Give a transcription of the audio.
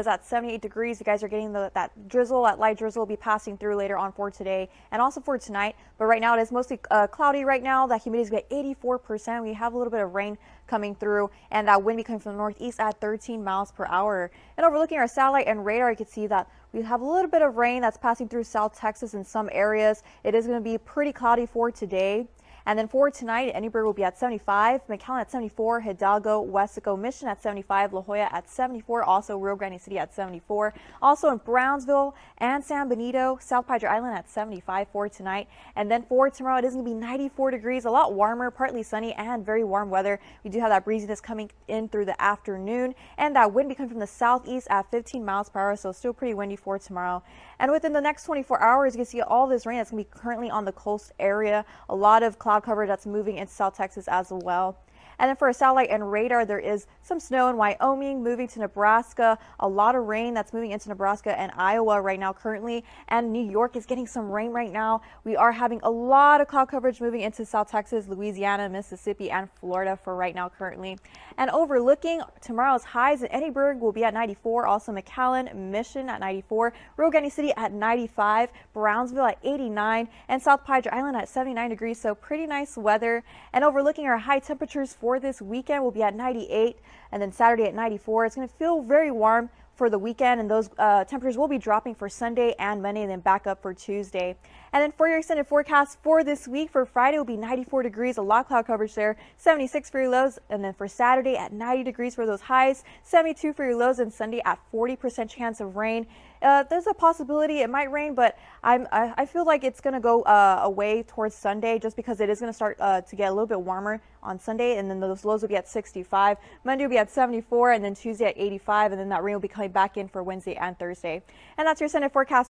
is at 78 degrees. You guys are getting the, that drizzle, that light drizzle will be passing through later on for today and also for tonight. But right now it is mostly uh, cloudy right now. That humidity is at 84%. We have a little bit of rain coming through and that wind be coming from the northeast at 13 miles per hour. And overlooking our satellite and radar, you can see that we have a little bit of rain that's passing through South Texas in some areas. It is going to be pretty cloudy for today. And then for tonight, Edinburg will be at 75, McAllen at 74, Hidalgo, Weslaco, Mission at 75, La Joya at 74, also Rio Grande City at 74. Also in Brownsville and San Benito, South Padre Island at 75 for tonight. And then for tomorrow, it is going to be 94 degrees, a lot warmer, partly sunny and very warm weather. We do have that breeziness coming in through the afternoon and that wind becoming from the southeast at 15 miles per hour, so still pretty windy for tomorrow. And within the next 24 hours, you can see all this rain that's going to be currently on the coast area. A lot of cloud cover that's moving into South Texas as well. And then for a satellite and radar, there is some snow in Wyoming, moving to Nebraska. A lot of rain that's moving into Nebraska and Iowa right now currently. And New York is getting some rain right now. We are having a lot of cloud coverage moving into South Texas, Louisiana, Mississippi, and Florida for right now currently. And overlooking tomorrow's highs in Edinburg will be at 94. Also McAllen, Mission at 94. Rio Grande City at 95. Brownsville at 89. And South Padre Island at 79 degrees. So pretty nice weather. And overlooking our high temperatures for this weekend will be at 98 and then Saturday at 94. It's going to feel very warm for the weekend, and those uh, temperatures will be dropping for Sunday and Monday, and then back up for Tuesday. And then for your extended forecast for this week, for Friday, will be 94 degrees, a lot of cloud coverage there, 76 for your lows, and then for Saturday at 90 degrees for those highs, 72 for your lows, and Sunday at 40% chance of rain. Uh, there's a possibility it might rain, but I'm, I, I feel like it's going to go uh, away towards Sunday just because it is going to start uh, to get a little bit warmer on Sunday, and then those lows will be at 65. Monday will be at 74, and then Tuesday at 85, and then that rain will be coming back in for Wednesday and Thursday. And that's your Sunday forecast.